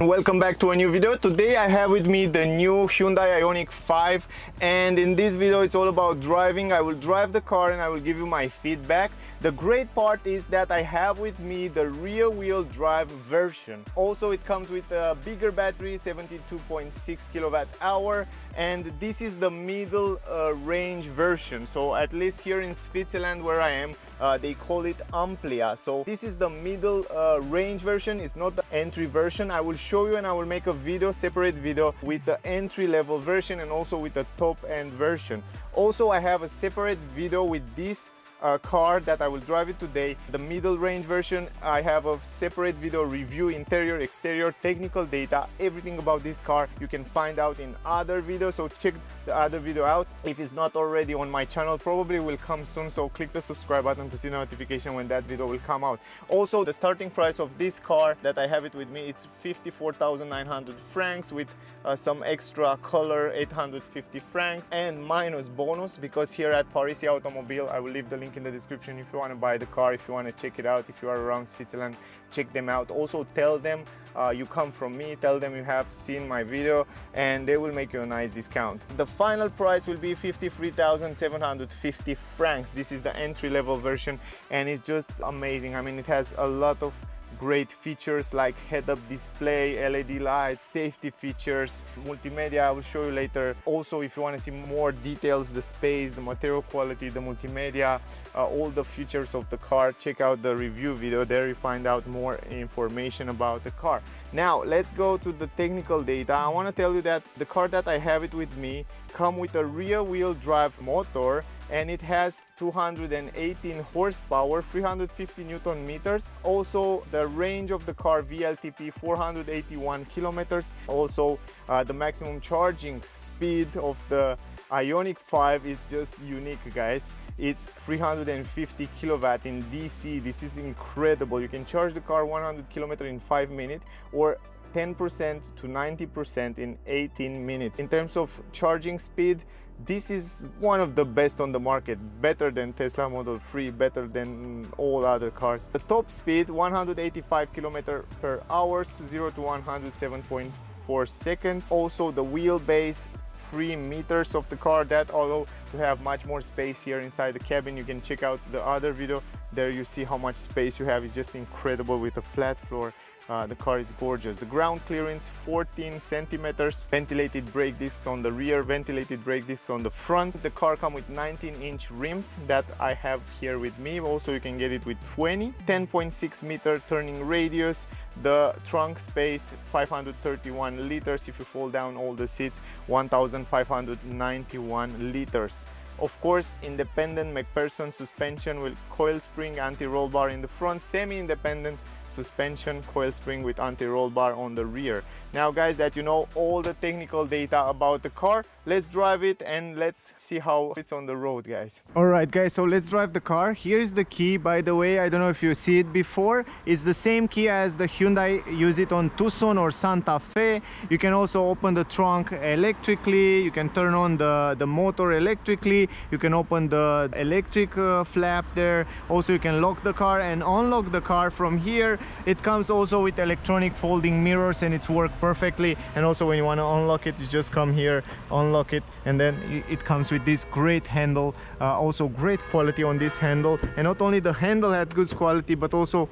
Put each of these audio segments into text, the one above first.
Welcome back to a new video. Today I have with me the new Hyundai Ioniq 5 and in this video it's all about driving. I will drive the car and I will give you my feedback. The great part is that I have with me the rear wheel drive version. Also it comes with a bigger battery 72.6 kilowatt hour and this is the middle uh, range version. So at least here in Switzerland where I am uh, they call it Amplia. So this is the middle uh, range version, it's not the entry version. I will show you and I will make a video, separate video with the entry level version and also with the top end version. Also, I have a separate video with this uh, car that I will drive it today. The middle range version, I have a separate video review, interior, exterior, technical data, everything about this car you can find out in other videos. So check the other video out. If it's not already on my channel, probably will come soon. So click the subscribe button to see the notification when that video will come out. Also, the starting price of this car that I have it with me, it's 54,900 francs with uh, some extra color, 850 francs and minus bonus because here at Parisi Automobile, I will leave the link link in the description if you want to buy the car, if you want to check it out, if you are around Switzerland, check them out. Also tell them uh, you come from me, tell them you have seen my video and they will make you a nice discount. The final price will be 53,750 francs. This is the entry level version and it's just amazing. I mean, it has a lot of great features like head-up display, LED lights, safety features, multimedia I will show you later. Also if you want to see more details, the space, the material quality, the multimedia, uh, all the features of the car, check out the review video, there you find out more information about the car. Now let's go to the technical data. I want to tell you that the car that I have it with me come with a rear wheel drive motor and it has 218 horsepower 350 newton meters. Also the range of the car WLTP 481 kilometers. Also uh, the maximum charging speed of the Ioniq 5 is just unique guys. It's 350 kilowatt in DC this is incredible. You can charge the car 100 kilometer in 5 minutes or 10% to 90% in 18 minutes. In terms of charging speed, this is one of the best on the market, better than Tesla Model 3, better than all other cars. The top speed, 185 km per hour, 0 to 107.4 seconds. Also the wheelbase, 3 meters of the car that although to have much more space here inside the cabin you can check out the other video there you see how much space you have it's just incredible with a flat floor uh, the car is gorgeous. The ground clearance 14 centimeters, ventilated brake discs on the rear, ventilated brake discs on the front. The car comes with 19 inch rims that I have here with me. Also you can get it with 20. 10.6 meter turning radius. The trunk space 531 liters. If you fold down all the seats 1591 liters. Of course, independent MacPherson suspension with coil spring anti-roll bar in the front, semi-independent suspension coil spring with anti-roll bar on the rear. Now guys that you know all the technical data about the car, let's drive it and let's see how it's on the road guys. Alright guys, so let's drive the car. Here's the key by the way, I don't know if you see it before. It's the same key as the Hyundai use it on Tucson or Santa Fe. You can also open the trunk electrically, you can turn on the, the motor electrically, you can open the electric uh, flap there. Also you can lock the car and unlock the car from here it comes also with electronic folding mirrors and it's worked perfectly. And also when you want to unlock it you just come here unlock it and then it comes with this great handle uh, also great quality on this handle. And not only the handle had good quality but also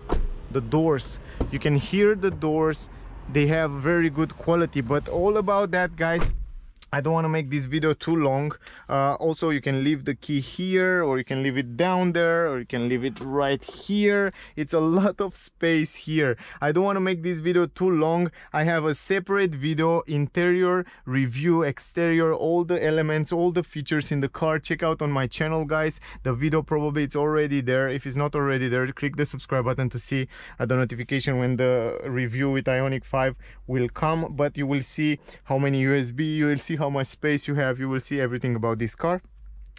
the doors. You can hear the doors. They have very good quality. But all about that guys I don't want to make this video too long. Uh, also, you can leave the key here or you can leave it down there or you can leave it right here. It's a lot of space here. I don't want to make this video too long. I have a separate video, interior, review, exterior, all the elements, all the features in the car. Check out on my channel, guys. The video probably it's already there. If it's not already there, click the subscribe button to see uh, the notification when the review with Ioniq 5 will come. But you will see how many USB, you will see how much space you have you will see everything about this car.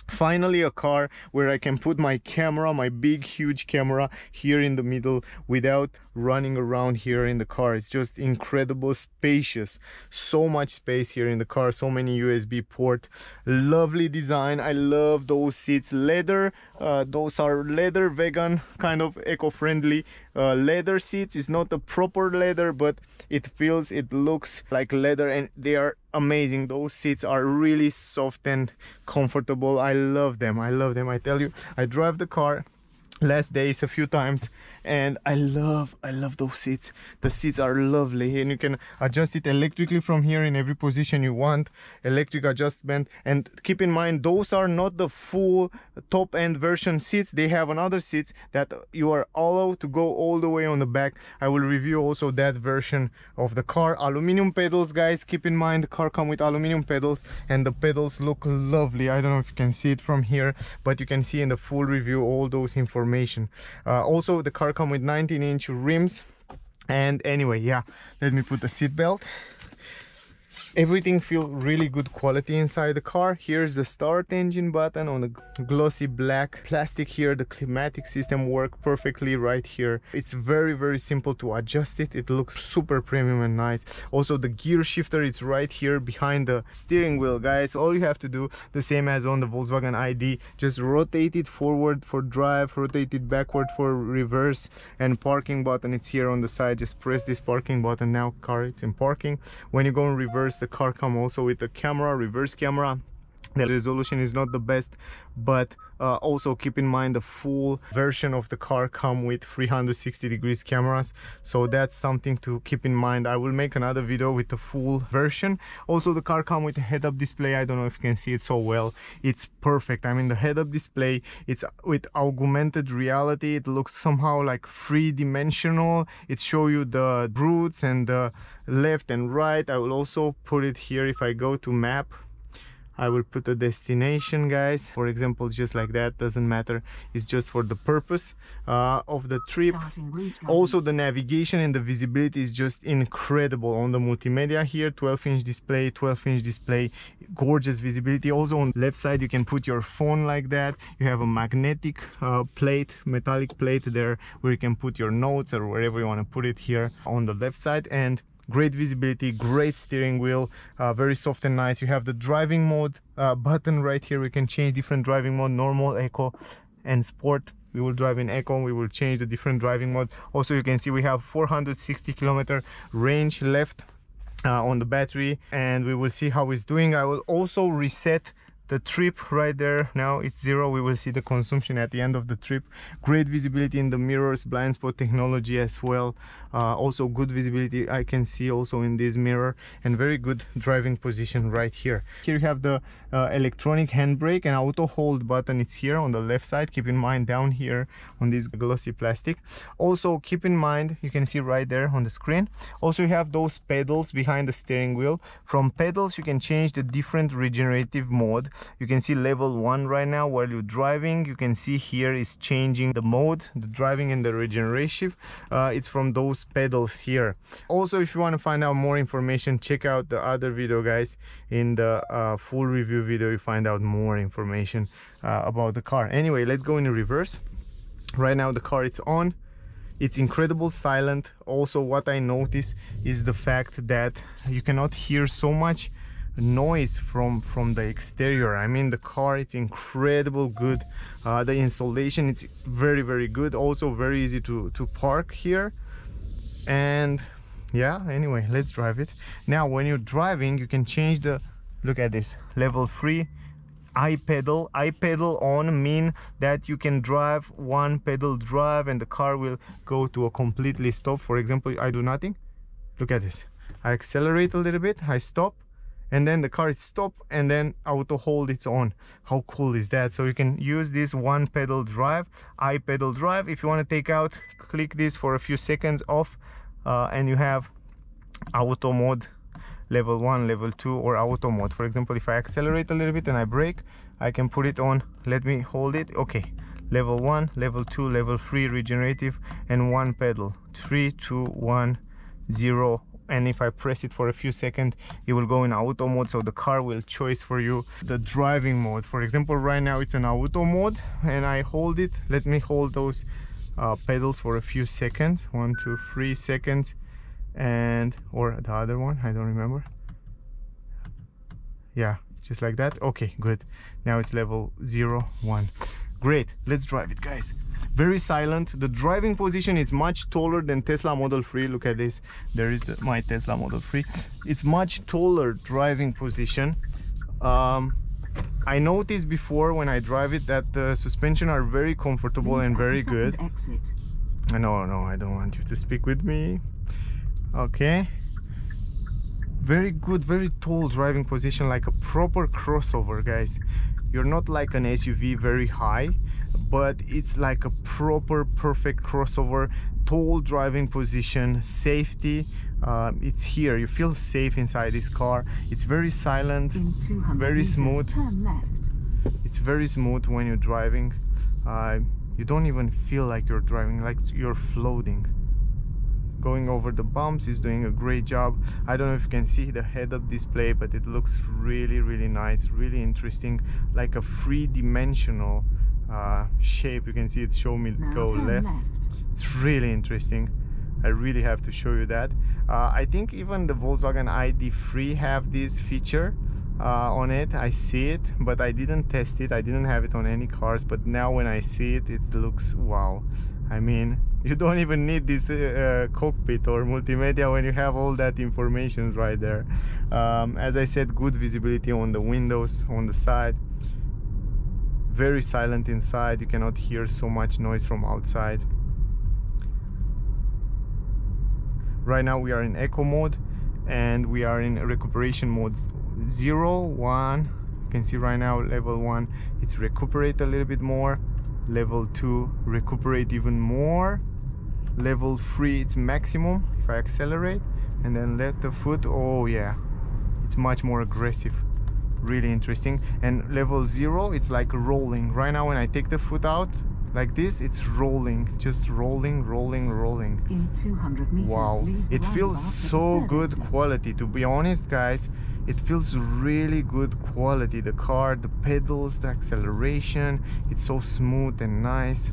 Finally a car where I can put my camera my big huge camera here in the middle without running around here in the car. It's just incredible spacious. So much space here in the car so many USB port. Lovely design. I love those seats. Leather uh, those are leather vegan kind of eco-friendly uh, leather seats. It's not a proper leather but it feels it looks like leather and they are amazing. Those seats are really soft and comfortable. I love them. I love them. I tell you i drive the car last days a few times. And i love i love those seats. The seats are lovely. And you can adjust it electrically from here in every position you want. Electric adjustment. And keep in mind those are not the full top end version seats. They have another seats that you are allowed to go all the way on the back. I will review also that version of the car. Aluminum pedals guys. Keep in mind the car come with aluminum pedals. And the pedals look lovely. I don't know if you can see it from here but you can see in the full review all those information information. Uh, also the car come with 19 inch rims. And anyway yeah let me put the seat belt everything feel really good quality inside the car. Here's the start engine button on the glossy black plastic here. The climatic system work perfectly right here. It's very very simple to adjust it. It looks super premium and nice. Also the gear shifter it's right here behind the steering wheel. Guys all you have to do the same as on the Volkswagen ID just rotate it forward for drive rotate it backward for reverse and parking button. It's here on the side. Just press this parking button. Now car it's in parking. When you go in reverse the car come also with a camera reverse camera. The resolution is not the best but uh, also keep in mind the full version of the car come with 360 degrees cameras. So that's something to keep in mind. I will make another video with the full version. Also the car come with a head-up display. I don't know if you can see it so well. It's perfect. I mean the head-up display it's with augmented reality. It looks somehow like three-dimensional. It show you the routes and the left and right. I will also put it here if i go to map I will put a destination guys. For example just like that doesn't matter. It's just for the purpose uh, of the trip. Also the navigation and the visibility is just incredible on the multimedia here. 12 inch display 12 inch display gorgeous visibility. Also on left side you can put your phone like that. You have a magnetic uh, plate metallic plate there where you can put your notes or wherever you want to put it here on the left side. And great visibility great steering wheel uh, very soft and nice. You have the driving mode uh, button right here. We can change different driving mode normal eco and sport. We will drive in eco. We will change the different driving mode. Also you can see we have 460 kilometer range left uh, on the battery and we will see how it's doing. I will also reset the trip right there. Now it's zero. We will see the consumption at the end of the trip. Great visibility in the mirrors blind spot technology as well uh, also good visibility i can see also in this mirror and very good driving position right here. Here you have the uh, electronic handbrake and auto hold button. It's here on the left side. Keep in mind down here on this glossy plastic. Also keep in mind you can see right there on the screen also you have those pedals behind the steering wheel. From pedals you can change the different regenerative mode. You can see level one right now while you're driving. You can see here is changing the mode the driving and the regenerative. Uh, it's from those pedals here. Also if you want to find out more information check out the other video guys. In the uh, full review video you find out more information uh, about the car. Anyway let's go in reverse. Right now the car it's on. It's incredible silent. Also what i notice is the fact that you cannot hear so much noise from from the exterior. I mean the car it's incredible good. Uh, the installation it's very very good. Also very easy to to park here and yeah anyway let's drive it. Now when you're driving you can change the look at this level 3 i pedal. I pedal on mean that you can drive one pedal drive and the car will go to a completely stop. For example i do nothing. Look at this. I accelerate a little bit. I stop and then the car stop and then auto hold its on how cool is that? So you can use this one pedal drive i pedal drive. If you want to take out click this for a few seconds off uh, and you have auto mode level 1 level 2 or auto mode. For example if i accelerate a little bit and i brake i can put it on. Let me hold it. Okay. Level 1 level 2 level 3 regenerative and one pedal. 3 2 1 0 and if I press it for a few seconds it will go in auto mode so the car will choose for you the driving mode. For example right now it's an auto mode and I hold it. Let me hold those uh, pedals for a few seconds. One two three seconds and or the other one I don't remember. Yeah just like that. Okay good. Now it's level zero one. Great. Let's drive it guys very silent the driving position is much taller than tesla model 3 look at this there is the, my tesla model 3 it's much taller driving position um, I noticed before when I drive it that the suspension are very comfortable and very good. Exit. No, no, I don't want you to speak with me. Okay. Very good, very tall driving position, like a proper crossover, guys. You're not like an SUV very high, but it's like a proper, perfect crossover, tall driving position, safety. Uh, it's here. You feel safe inside this car. It's very silent, very smooth. It's very smooth when you're driving. Uh, you don't even feel like you're driving like you're floating going over the bumps is doing a great job i don't know if you can see the head-up display but it looks really really nice really interesting like a three-dimensional uh, shape. You can see it show me now go left. left. it's really interesting. I really have to show you that. Uh, I think even the Volkswagen ID3 have this feature uh, on it. I see it but I didn't test it. I didn't have it on any cars but now when I see it it looks wow. I mean you don't even need this uh, uh, cockpit or multimedia when you have all that information right there. Um, as I said good visibility on the windows on the side very silent inside. You cannot hear so much noise from outside. Right now we are in eco mode and we are in recuperation mode. Zero one. You can see right now level one it's recuperate a little bit more. Level two recuperate even more. Level three it's maximum if I accelerate. And then let the foot oh yeah. It's much more aggressive really interesting. And level zero it's like rolling. Right now when I take the foot out like this it's rolling just rolling rolling rolling. In 200 meters wow. it feels so good quality to be honest guys. It feels really good quality. The car the pedals the acceleration it's so smooth and nice.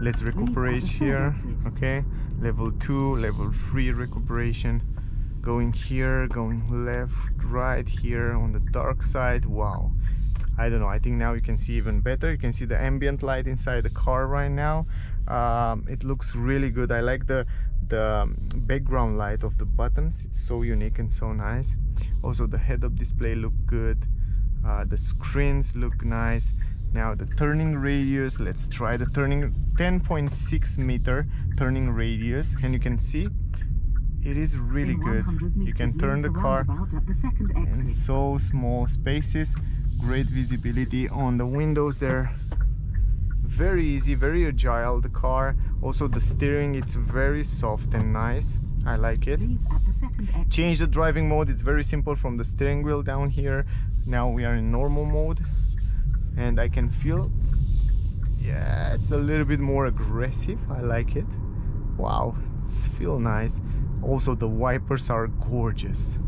Let's recuperate here okay? Level 2 level 3 recuperation going here going left right here on the dark side wow. I don't know I think now you can see even better. You can see the ambient light inside the car right now. Um, it looks really good. I like the the background light of the buttons. It's so unique and so nice. Also the head-up display look good. Uh, the screens look nice. Now the turning radius let's try the turning 10.6 meter turning radius. And you can see it is really good. you can turn the car the in so small spaces. Great visibility on the windows there. Very easy very agile the car. Also the steering it's very soft and nice. I like it. Change the driving mode. It's very simple from the steering wheel down here. Now we are in normal mode. And I can feel yeah it's a little bit more aggressive. I like it. Wow it's feel nice also the wipers are gorgeous.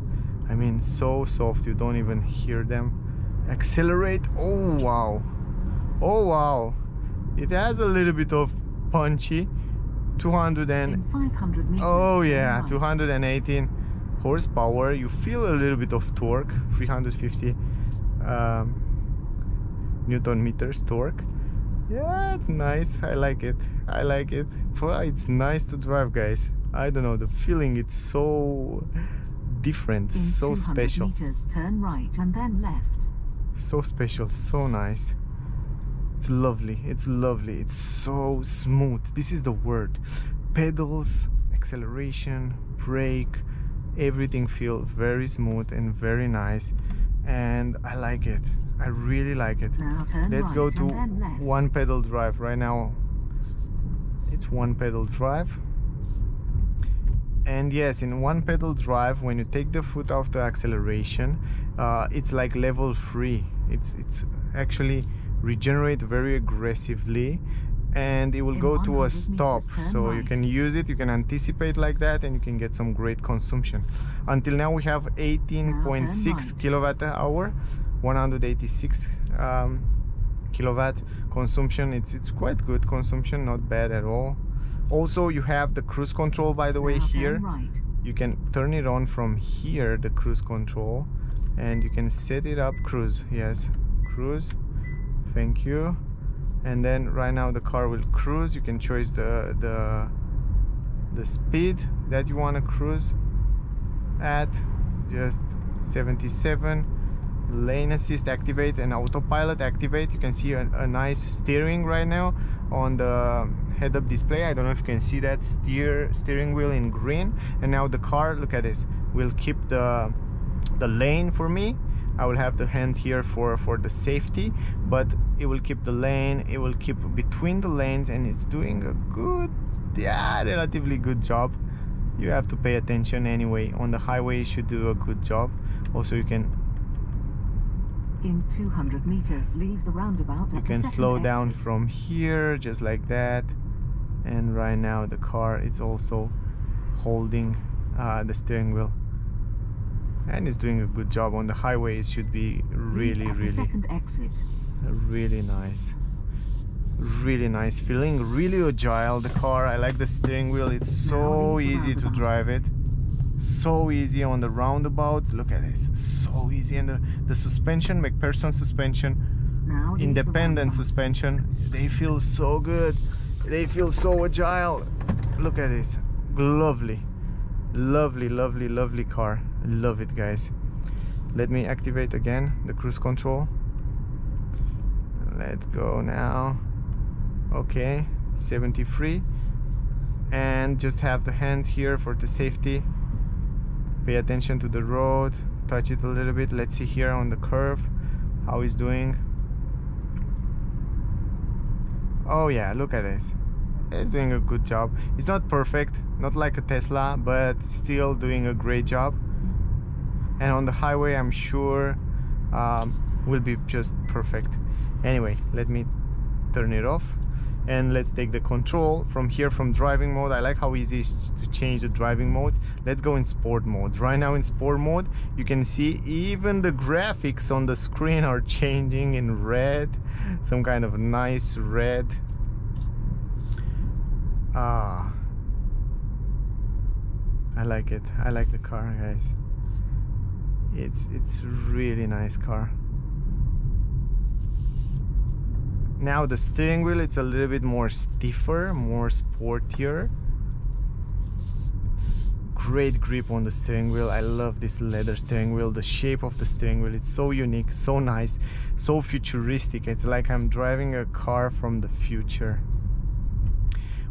I mean so soft you don't even hear them. Accelerate? Oh wow. Oh wow. It has a little bit of punchy. 200 and oh yeah 218 horsepower. You feel a little bit of torque 350 um, newton meters torque. Yeah it's nice. I like it. I like it. It's nice to drive guys i don't know the feeling it's so different In so special. meters, turn right and then left. So special so nice. It's lovely it's lovely it's so smooth. This is the word. Pedals acceleration brake everything feels very smooth and very nice and i like it. I really like it. Let's right go to one one pedal drive. Right now it's one pedal drive and yes in one pedal drive when you take the foot off the acceleration uh, it's like level 3 it's it's actually regenerate very aggressively and it will In go to a stop. so right. you can use it you can anticipate like that and you can get some great consumption. Until now we have 18.6 kilowatt hour 186 um, kilowatt consumption. It's it's quite good consumption not bad at all also you have the cruise control by the way ah, Now here. right. you can turn it on from here the cruise control and you can set it up cruise. Yes cruise. Thank you. And then right now the car will cruise. You can choose the the the speed that you want to cruise at. Just 77 lane assist activate and autopilot activate. You can see a, a nice steering right now on the head-up display. I don't know if you can see that steer steering wheel in green. And now the car look at this will keep the the lane for me. I will have the hand here for for the safety but it will keep the lane it will keep between the lanes and it's doing a good yeah relatively good job. You have to pay attention anyway. On the highway you should do a good job. Also you can In 200 meters, leave the roundabout you can slow down exit. from here just like that and right now the car is also holding uh, the steering wheel. And it's doing a good job on the highway. It should be really really second exit. really nice. Really nice feeling. Really agile the car. I like the steering wheel. It's so easy to drive it. So easy on the roundabout. Look at this. So easy. And the, the suspension mcpherson suspension. Now leave the independent suspension. They feel so good they feel so agile. Look at this. Lovely. Lovely lovely lovely car. Love it guys. Let me activate again the cruise control. Let's go now. Okay 73 and just have the hands here for the safety. Pay attention to the road. Touch it a little bit. Let's see here on the curve how he's doing oh yeah look at this. It's doing a good job. It's not perfect not like a tesla but still doing a great job. And on the highway i'm sure um, will be just perfect. Anyway let me turn it off and let's take the control from here from driving mode. I like how easy it is to change the driving mode. Let's go in sport mode. Right now in sport mode you can see even the graphics on the screen are changing in red some kind of nice red. Ah. I like it. I like the car guys. It's it's really nice car now the steering wheel it's a little bit more stiffer more sportier. Great grip on the steering wheel. I love this leather steering wheel. The shape of the steering wheel it's so unique so nice so futuristic. It's like i'm driving a car from the future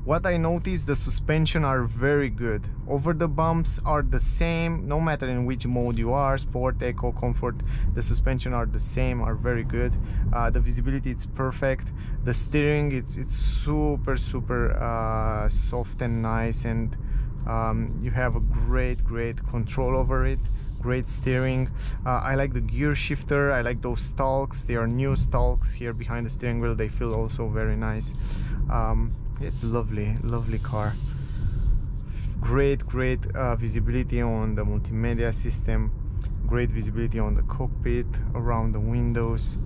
what I noticed the suspension are very good. Over the bumps are the same no matter in which mode you are sport eco comfort the suspension are the same are very good. Uh, the visibility it's perfect. The steering it's it's super super uh, soft and nice and um, you have a great great control over it great steering. Uh, I like the gear shifter I like those stalks they are new stalks here behind the steering wheel they feel also very nice um, it's lovely lovely car. Great great uh, visibility on the multimedia system. Great visibility on the cockpit around the windows.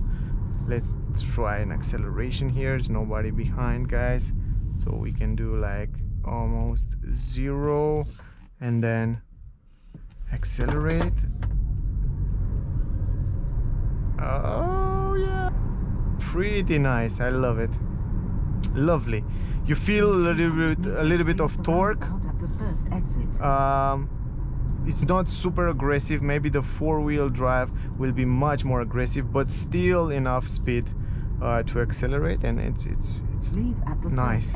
Let's try an acceleration here. There's nobody behind guys. So we can do like almost zero and then accelerate. Oh yeah. Pretty nice. I love it lovely. You feel a little bit a little bit of torque. At the first exit. um, it's not super aggressive. Maybe the four-wheel drive will be much more aggressive but still enough speed uh, to accelerate and it's it's it's Leave at the nice.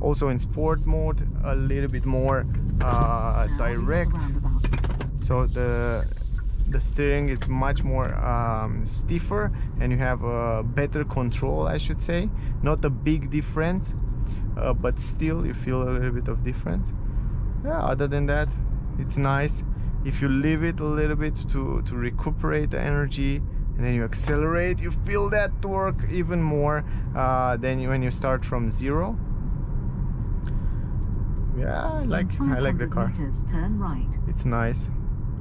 also in sport mode a little bit more uh, Now leave the direct. so the the steering it's much more um, stiffer and you have a better control I should say. Not a big difference uh, but still you feel a little bit of difference. Yeah other than that it's nice. If you leave it a little bit to to recuperate the energy and then you accelerate you feel that torque even more uh, than you- when you start from zero. Yeah I like I like the car. Meters, turn right. it's nice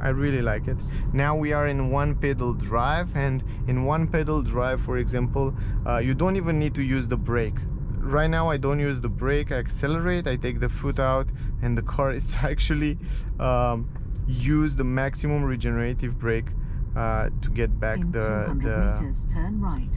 I really like it. Now we are in one pedal drive and in one pedal drive for example uh, you don't even need to use the brake. Right now I don't use the brake I accelerate I take the foot out and the car is actually um, use the maximum regenerative brake uh, to get back In the the meters, turn right.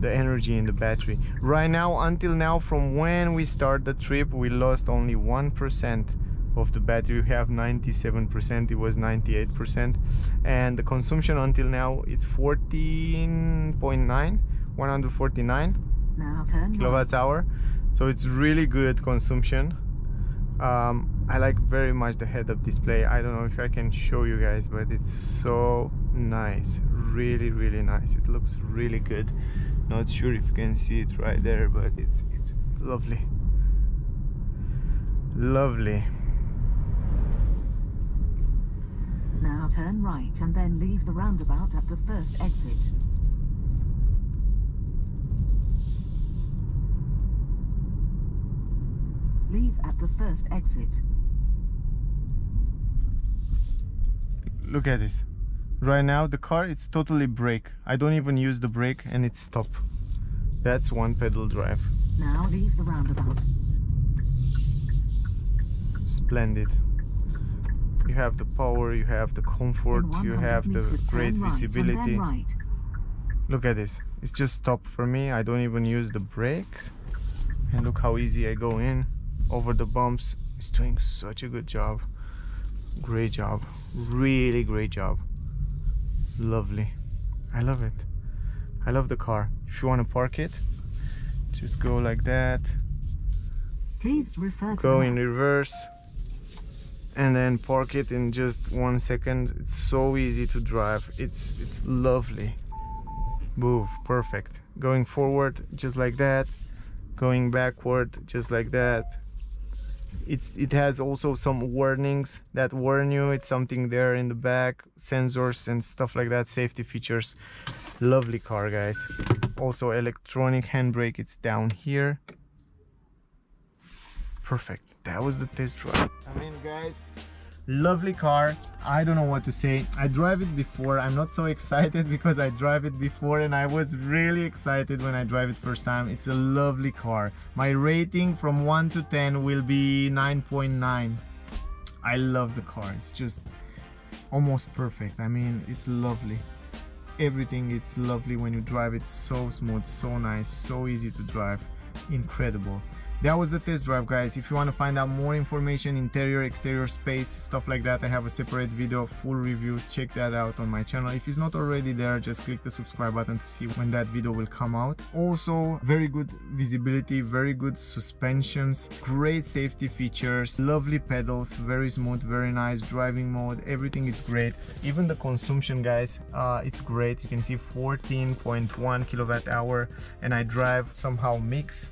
the energy in the battery. Right now until now from when we start the trip we lost only one percent of the battery we have 97 percent it was 98 percent. And the consumption until now it's 14.9 149 Now turn kilowatts hour. So it's really good consumption. Um, I like very much the head-up display. I don't know if I can show you guys but it's so nice. Really really nice. It looks really good. Not sure if you can see it right there but it's it's lovely. Lovely Now turn right and then leave the roundabout at the first exit. Leave at the first exit. look at this right now the car it's totally brake I don't even use the brake and it's stop that's one pedal drive Now leave the roundabout. splendid have the power you have the comfort you have the great right visibility. right. look at this. It's just stop for me. I don't even use the brakes. And look how easy I go in over the bumps. It's doing such a good job. Great job. Really great job. Lovely. I love it. I love the car. If you want to park it just go like that. Please refer go in reverse and then park it in just one second. It's so easy to drive. It's it's lovely. Move perfect. Going forward just like that. Going backward just like that. It's it has also some warnings that warn you. It's something there in the back sensors and stuff like that safety features. Lovely car guys. Also electronic handbrake it's down here. Perfect that was the test drive. I mean guys lovely car. I don't know what to say. I drive it before. I'm not so excited because i drive it before and i was really excited when i drive it first time. It's a lovely car. My rating from 1 to 10 will be 9.9 i love the car. It's just almost perfect. I mean it's lovely. Everything it's lovely when you drive it's so smooth so nice so easy to drive. Incredible that was the test drive guys. If you want to find out more information interior exterior space stuff like that i have a separate video full review. Check that out on my channel. If it's not already there just click the subscribe button to see when that video will come out. Also very good visibility very good suspensions great safety features lovely pedals very smooth very nice driving mode everything is great. Even the consumption guys uh, it's great. You can see 14.1 kilowatt hour and i drive somehow mix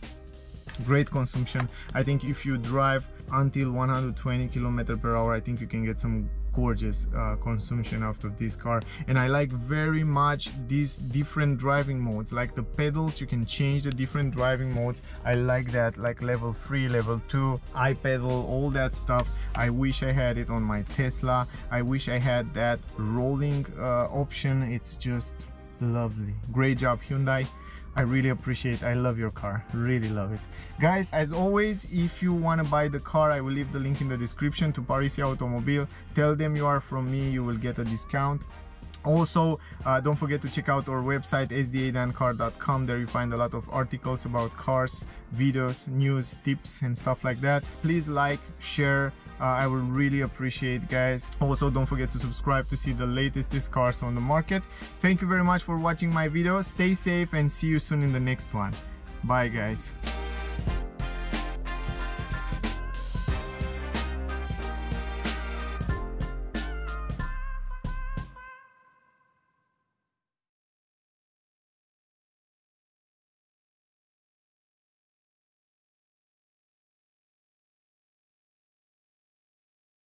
great consumption. I think if you drive until 120 kilometer per hour i think you can get some gorgeous uh, consumption out of this car. And i like very much these different driving modes like the pedals you can change the different driving modes. I like that like level 3 level 2 i pedal all that stuff. I wish i had it on my tesla. I wish i had that rolling uh, option. It's just lovely. Great job hyundai I really appreciate I love your car really love it. Guys as always if you want to buy the car I will leave the link in the description to Parisi Automobile tell them you are from me you will get a discount also uh, don't forget to check out our website sda-car.com there you find a lot of articles about cars videos news tips and stuff like that. Please like share. Uh, I will really appreciate guys. Also don't forget to subscribe to see the latest cars on the market. Thank you very much for watching my video stay safe and see you soon in the next one. Bye guys